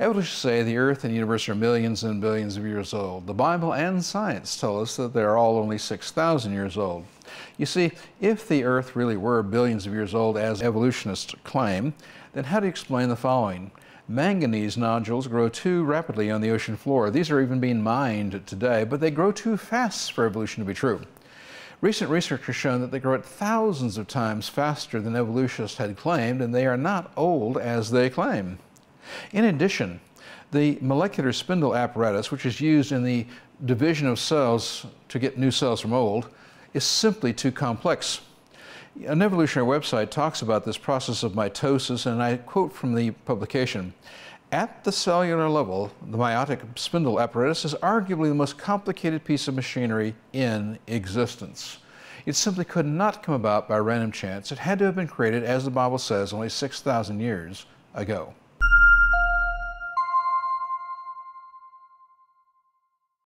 Evolutionists say the Earth and universe are millions and billions of years old. The Bible and science tell us that they're all only 6,000 years old. You see, if the Earth really were billions of years old, as evolutionists claim, then how do you explain the following? Manganese nodules grow too rapidly on the ocean floor. These are even being mined today, but they grow too fast for evolution to be true. Recent research has shown that they grow at thousands of times faster than evolutionists had claimed, and they are not old as they claim. In addition, the molecular spindle apparatus, which is used in the division of cells to get new cells from old, is simply too complex. An evolutionary website talks about this process of mitosis, and I quote from the publication At the cellular level, the mitotic spindle apparatus is arguably the most complicated piece of machinery in existence. It simply could not come about by random chance. It had to have been created, as the Bible says, only 6,000 years ago.